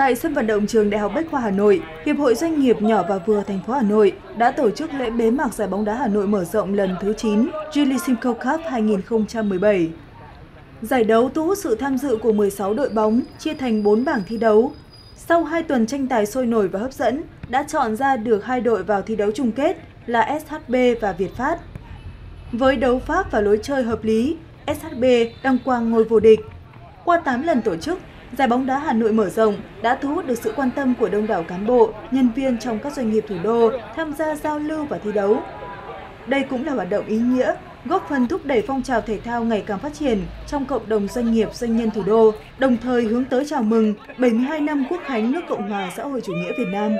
Tại sân vận động trường Đại học Bách khoa Hà Nội, Hiệp hội Doanh nghiệp nhỏ và vừa thành phố Hà Nội đã tổ chức lễ bế mạc giải bóng đá Hà Nội mở rộng lần thứ 9 Julie Simcoe Cup 2017. Giải đấu thu hút sự tham dự của 16 đội bóng, chia thành 4 bảng thi đấu. Sau 2 tuần tranh tài sôi nổi và hấp dẫn, đã chọn ra được hai đội vào thi đấu chung kết là SHB và Việt Phát. Với đấu pháp và lối chơi hợp lý, SHB đăng quang ngôi vô địch. Qua 8 lần tổ chức, Giải bóng đá Hà Nội mở rộng đã thu hút được sự quan tâm của đông đảo cán bộ, nhân viên trong các doanh nghiệp thủ đô tham gia giao lưu và thi đấu. Đây cũng là hoạt động ý nghĩa, góp phần thúc đẩy phong trào thể thao ngày càng phát triển trong cộng đồng doanh nghiệp doanh nhân thủ đô, đồng thời hướng tới chào mừng 72 năm Quốc khánh nước Cộng hòa xã hội chủ nghĩa Việt Nam.